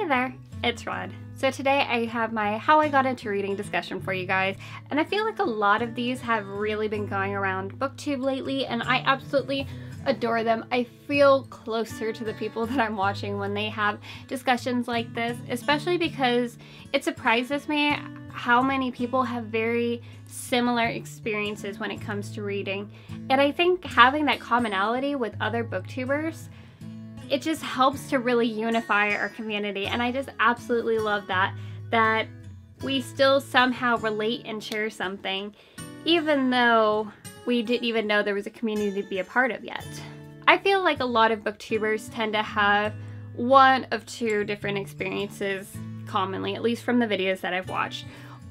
Hey there, it's Red. So today I have my How I Got Into Reading discussion for you guys, and I feel like a lot of these have really been going around BookTube lately, and I absolutely adore them. I feel closer to the people that I'm watching when they have discussions like this, especially because it surprises me how many people have very similar experiences when it comes to reading. And I think having that commonality with other booktubers it just helps to really unify our community. And I just absolutely love that, that we still somehow relate and share something, even though we didn't even know there was a community to be a part of yet. I feel like a lot of booktubers tend to have one of two different experiences commonly, at least from the videos that I've watched.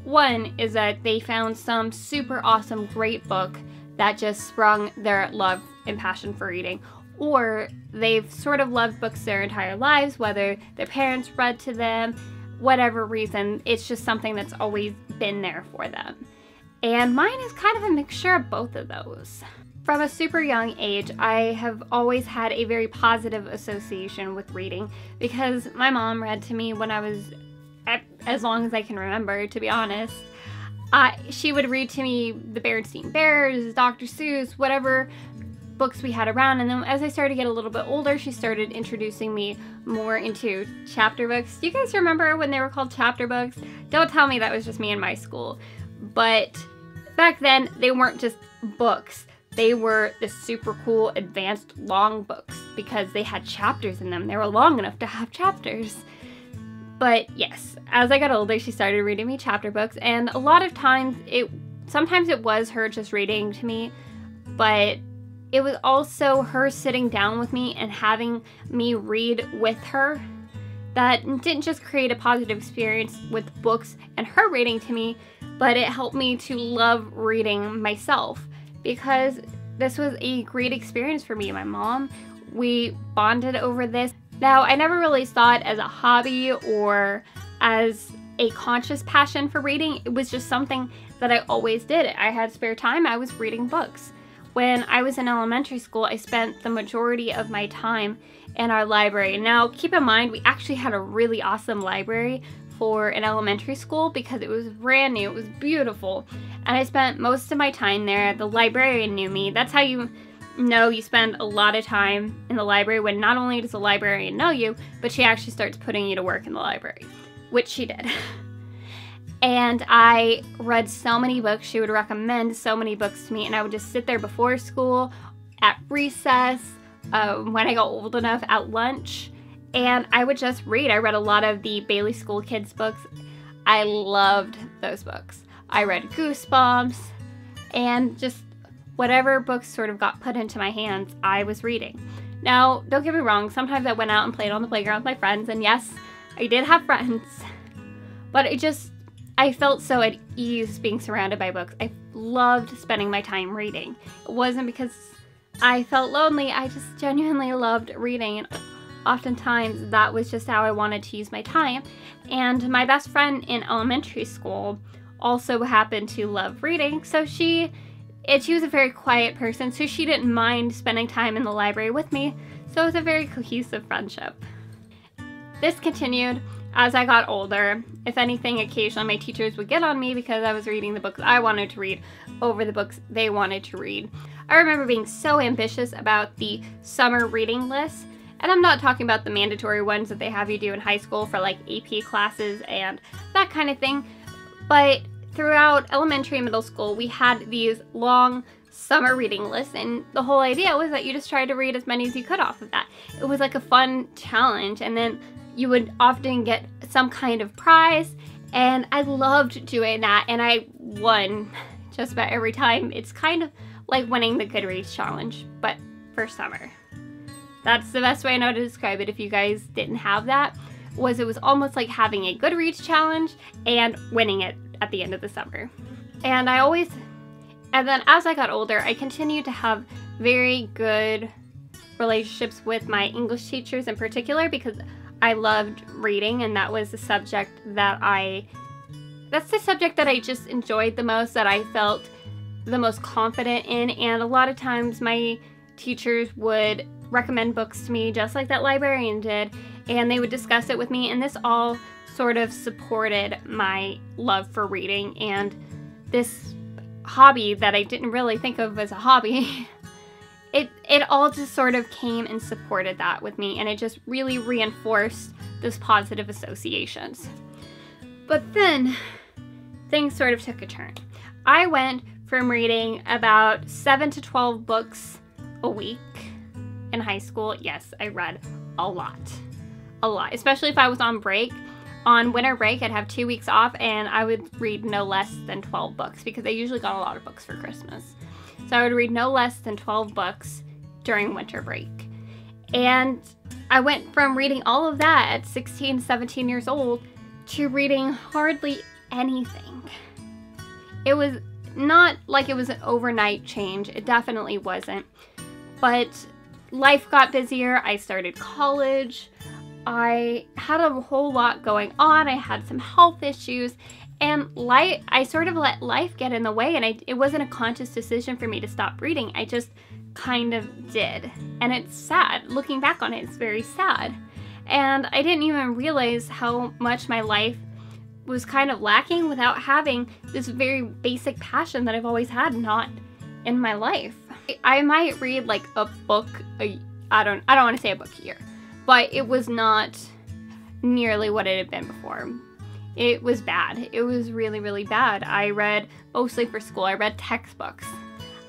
One is that they found some super awesome, great book that just sprung their love and passion for reading, or they've sort of loved books their entire lives, whether their parents read to them, whatever reason, it's just something that's always been there for them. And mine is kind of a mixture of both of those. From a super young age, I have always had a very positive association with reading because my mom read to me when I was as long as I can remember, to be honest. Uh, she would read to me the Berenstain Bears, Dr. Seuss, whatever books we had around. And then as I started to get a little bit older, she started introducing me more into chapter books. Do you guys remember when they were called chapter books? Don't tell me that was just me in my school. But back then, they weren't just books. They were the super cool, advanced, long books because they had chapters in them. They were long enough to have chapters. But yes, as I got older, she started reading me chapter books, and a lot of times it sometimes it was her just reading to me, but it was also her sitting down with me and having me read with her that didn't just create a positive experience with books and her reading to me, but it helped me to love reading myself because this was a great experience for me and my mom. We bonded over this. Now, I never really saw it as a hobby or as a conscious passion for reading. It was just something that I always did. I had spare time, I was reading books. When I was in elementary school, I spent the majority of my time in our library. Now, keep in mind, we actually had a really awesome library for an elementary school because it was brand new, it was beautiful. And I spent most of my time there. The librarian knew me. That's how you know you spend a lot of time in the library when not only does the librarian know you, but she actually starts putting you to work in the library, which she did. And I read so many books. She would recommend so many books to me, and I would just sit there before school, at recess, uh, when I got old enough, at lunch, and I would just read. I read a lot of the Bailey School Kids books. I loved those books. I read Goosebumps, and just whatever books sort of got put into my hands, I was reading. Now, don't get me wrong, sometimes I went out and played on the playground with my friends, and yes, I did have friends, but it just I felt so at ease being surrounded by books. I loved spending my time reading. It wasn't because I felt lonely, I just genuinely loved reading. Oftentimes that was just how I wanted to use my time. And my best friend in elementary school also happened to love reading, so she and she was a very quiet person, so she didn't mind spending time in the library with me. So it was a very cohesive friendship. This continued as I got older, if anything, occasionally my teachers would get on me because I was reading the books I wanted to read over the books they wanted to read. I remember being so ambitious about the summer reading list, and I'm not talking about the mandatory ones that they have you do in high school for like AP classes and that kind of thing, but throughout elementary and middle school, we had these long summer reading lists, and the whole idea was that you just tried to read as many as you could off of that. It was like a fun challenge, and then you would often get some kind of prize. And I loved doing that, and I won just about every time. It's kind of like winning the Goodreads challenge, but for summer. That's the best way I know to describe it if you guys didn't have that, was it was almost like having a Goodreads challenge and winning it at the end of the summer. And I always, and then as I got older, I continued to have very good relationships with my English teachers in particular because I loved reading, and that was the subject that I. That's the subject that I just enjoyed the most, that I felt the most confident in. And a lot of times my teachers would recommend books to me just like that librarian did, and they would discuss it with me, and this all sort of supported my love for reading and this hobby that I didn't really think of as a hobby. it it all just sort of came and supported that with me and it just really reinforced those positive associations. But then things sort of took a turn. I went from reading about 7 to 12 books a week in high school. Yes, I read a lot. A lot, especially if I was on break. On winter break, I'd have two weeks off and I would read no less than 12 books because I usually got a lot of books for Christmas. So I would read no less than 12 books during winter break. And I went from reading all of that at 16, 17 years old to reading hardly anything. It was not like it was an overnight change, it definitely wasn't. But life got busier, I started college, I had a whole lot going on. I had some health issues and life I sort of let life get in the way and I, it wasn't a conscious decision for me to stop reading. I just kind of did. And it's sad. Looking back on it, it's very sad. And I didn't even realize how much my life was kind of lacking without having this very basic passion that I've always had not in my life. I might read like a book I don't I don't want to say a book a year but it was not nearly what it had been before. It was bad. It was really, really bad. I read mostly for school. I read textbooks.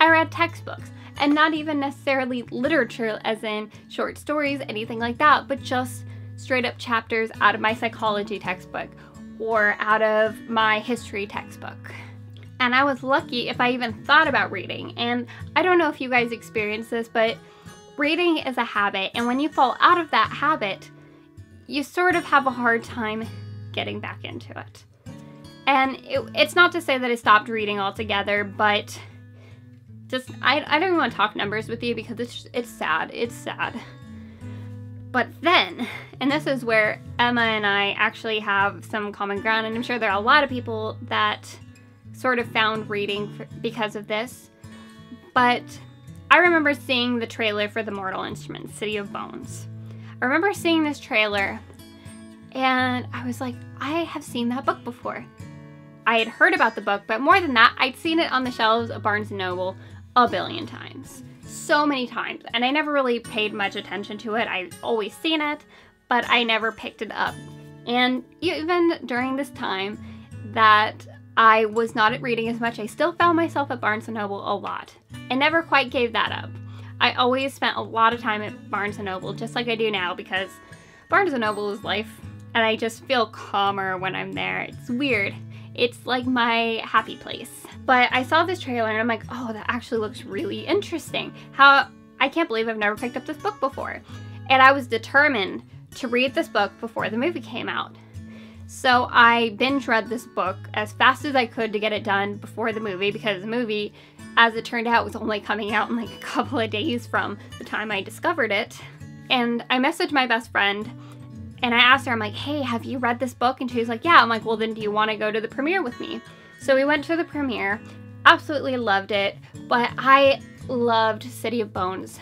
I read textbooks. And not even necessarily literature, as in short stories, anything like that, but just straight up chapters out of my psychology textbook or out of my history textbook. And I was lucky if I even thought about reading. And I don't know if you guys experience this, but reading is a habit, and when you fall out of that habit, you sort of have a hard time getting back into it. And it, it's not to say that I stopped reading altogether, but just I, I don't even want to talk numbers with you because it's it's sad. It's sad. But then, and this is where Emma and I actually have some common ground, and I'm sure there are a lot of people that sort of found reading for, because of this. But I remember seeing the trailer for The Mortal Instruments, City of Bones. I remember seeing this trailer and I was like, I have seen that book before. I had heard about the book, but more than that, I'd seen it on the shelves of Barnes & Noble a billion times. So many times. And I never really paid much attention to it. I'd always seen it, but I never picked it up. And even during this time that I was not at reading as much, I still found myself at Barnes & Noble a lot. I never quite gave that up. I always spent a lot of time at Barnes & Noble, just like I do now, because Barnes & Noble is life, and I just feel calmer when I'm there. It's weird. It's like my happy place. But I saw this trailer and I'm like, oh, that actually looks really interesting. How I can't believe I've never picked up this book before. And I was determined to read this book before the movie came out. So I binge read this book as fast as I could to get it done before the movie because the movie as it turned out, was only coming out in like a couple of days from the time I discovered it. And I messaged my best friend and I asked her, I'm like, hey, have you read this book? And she was like, yeah. I'm like, well, then do you want to go to the premiere with me? So we went to the premiere, absolutely loved it, but I loved City of Bones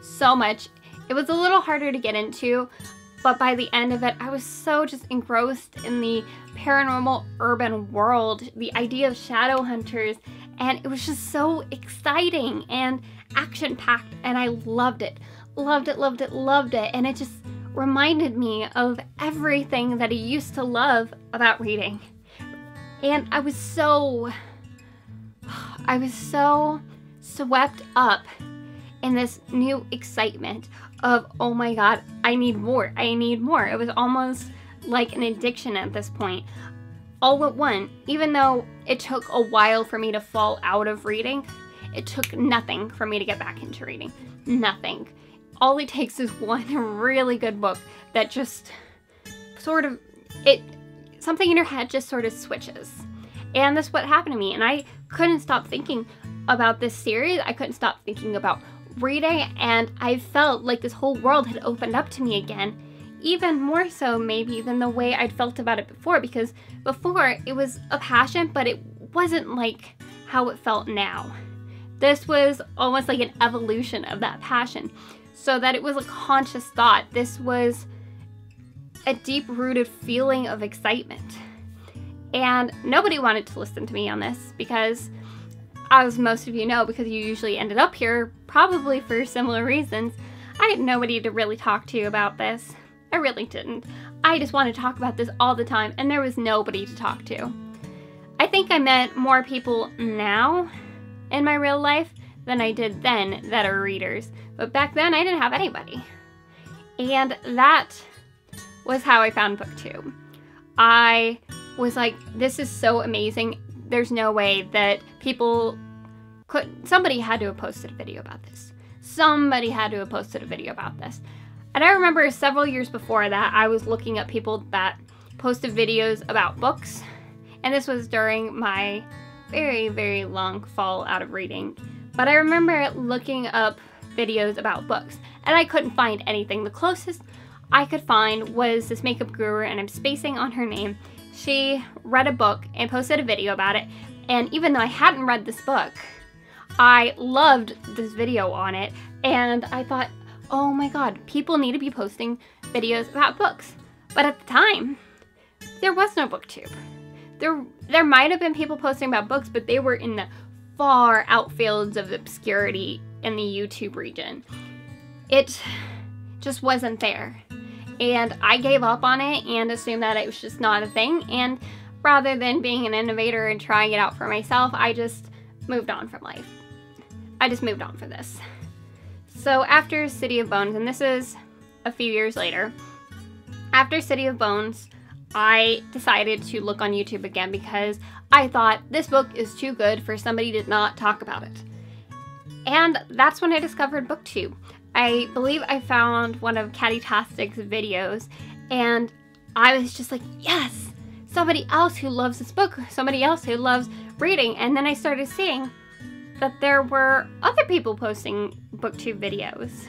so much. It was a little harder to get into, but by the end of it, I was so just engrossed in the paranormal urban world, the idea of Shadowhunters, and it was just so exciting and action packed, and I loved it. Loved it, loved it, loved it, and it just reminded me of everything that I used to love about reading. And I was so, I was so swept up in this new excitement of, oh my god, I need more, I need more. It was almost like an addiction at this point all at one. Even though it took a while for me to fall out of reading, it took nothing for me to get back into reading. Nothing. All it takes is one really good book that just sort of it something in your head just sort of switches. And that's what happened to me. And I couldn't stop thinking about this series. I couldn't stop thinking about reading and I felt like this whole world had opened up to me again even more so maybe than the way I'd felt about it before because before it was a passion, but it wasn't like how it felt now. This was almost like an evolution of that passion. So that it was a conscious thought. This was a deep rooted feeling of excitement. And nobody wanted to listen to me on this because, as most of you know, because you usually ended up here probably for similar reasons, I had nobody to really talk to about this. I really didn't. I just wanted to talk about this all the time, and there was nobody to talk to. I think I met more people now in my real life than I did then that are readers, but back then I didn't have anybody. And that was how I found BookTube. I was like, this is so amazing. There's no way that people could. Somebody had to have posted a video about this. Somebody had to have posted a video about this. And I remember several years before that, I was looking at people that posted videos about books. And this was during my very, very long fall out of reading. But I remember looking up videos about books, and I couldn't find anything. The closest I could find was this makeup guru, and I'm spacing on her name. She read a book and posted a video about it, and even though I hadn't read this book, I loved this video on it, and I thought, oh my god, people need to be posting videos about books. But at the time, there was no booktube. There, there might have been people posting about books, but they were in the far outfields of obscurity in the YouTube region. It just wasn't there. And I gave up on it and assumed that it was just not a thing. And rather than being an innovator and trying it out for myself, I just moved on from life. I just moved on for this. So after City of Bones, and this is a few years later, after City of Bones, I decided to look on YouTube again because I thought this book is too good for somebody to not talk about it. And that's when I discovered BookTube. I believe I found one of Katytastic's videos and I was just like, yes, somebody else who loves this book, somebody else who loves reading. And then I started seeing that there were other people posting booktube videos.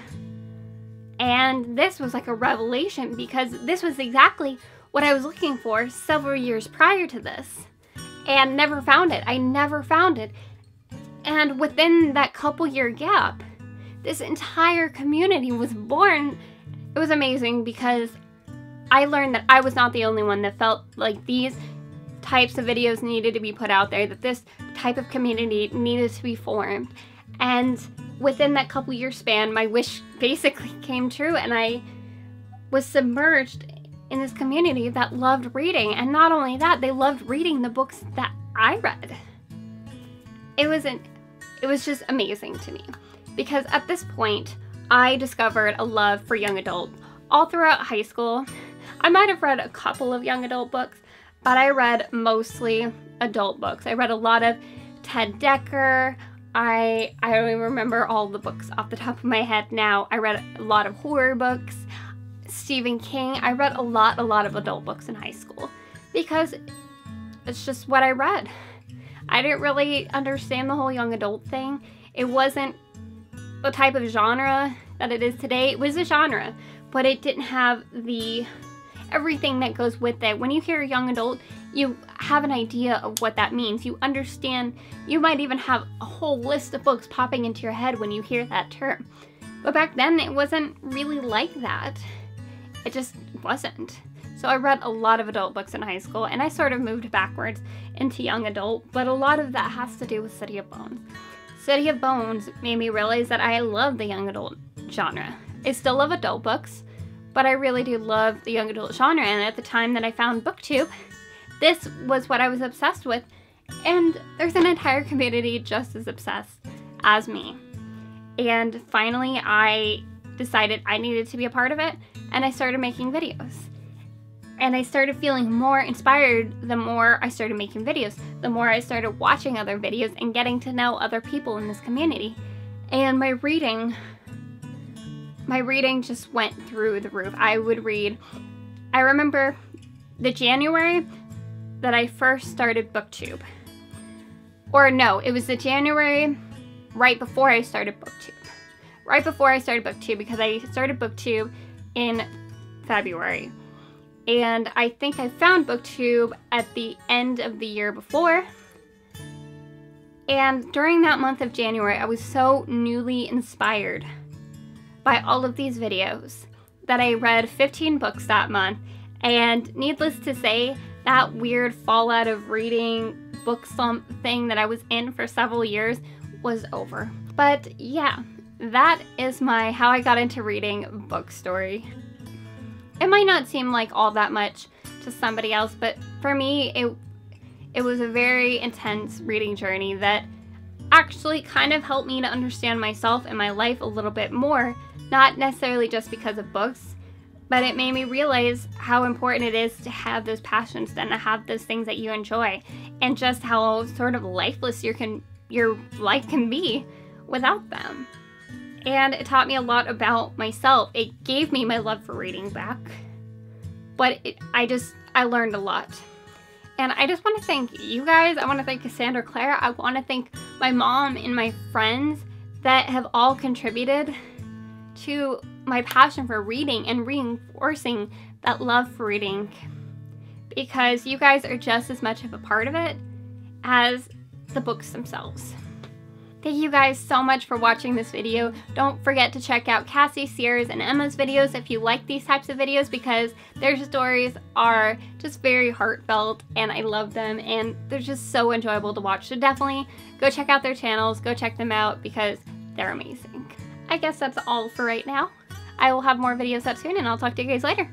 And this was like a revelation because this was exactly what I was looking for several years prior to this and never found it. I never found it. And within that couple year gap, this entire community was born. It was amazing because I learned that I was not the only one that felt like these types of videos needed to be put out there, that this type of community needed to be formed. And within that couple year span, my wish basically came true, and I was submerged in this community that loved reading. And not only that, they loved reading the books that I read. It was an it was just amazing to me because at this point, I discovered a love for young adult all throughout high school. I might have read a couple of young adult books, but I read mostly adult books. I read a lot of Ted Dekker. I I don't even remember all the books off the top of my head now. I read a lot of horror books, Stephen King. I read a lot, a lot of adult books in high school because it's just what I read. I didn't really understand the whole young adult thing. It wasn't the type of genre that it is today. It was a genre, but it didn't have the everything that goes with it. When you hear young adult, you have an idea of what that means. You understand, you might even have a whole list of books popping into your head when you hear that term. But back then, it wasn't really like that. It just wasn't. So I read a lot of adult books in high school, and I sort of moved backwards into young adult, but a lot of that has to do with City of Bones. City of Bones made me realize that I love the young adult genre. I still love adult books, but I really do love the young adult genre. And at the time that I found BookTube, this was what I was obsessed with. And there's an entire community just as obsessed as me. And finally, I decided I needed to be a part of it, and I started making videos. And I started feeling more inspired the more I started making videos, the more I started watching other videos and getting to know other people in this community. And my reading my reading just went through the roof. I would read, I remember the January that I first started BookTube. Or no, it was the January right before I started BookTube. Right before I started BookTube because I started BookTube in February. And I think I found BookTube at the end of the year before. And during that month of January, I was so newly inspired by all of these videos that I read 15 books that month. And needless to say, that weird fallout of reading book slump thing that I was in for several years was over. But yeah, that is my how I got into reading book story. It might not seem like all that much to somebody else, but for me, it it was a very intense reading journey that actually kind of helped me to understand myself and my life a little bit more, not necessarily just because of books, but it made me realize how important it is to have those passions and to have those things that you enjoy and just how sort of lifeless your can your life can be without them. And it taught me a lot about myself. It gave me my love for reading back. But it, I just I learned a lot. And I just want to thank you guys. I want to thank Cassandra Clare. I want to thank my mom and my friends that have all contributed to my passion for reading and reinforcing that love for reading because you guys are just as much of a part of it as the books themselves. Thank you guys so much for watching this video. Don't forget to check out Cassie, Sierra's, and Emma's videos if you like these types of videos because their stories are just very heartfelt and I love them and they're just so enjoyable to watch. So definitely go check out their channels, go check them out because they're amazing. I guess that's all for right now. I will have more videos up soon and I'll talk to you guys later.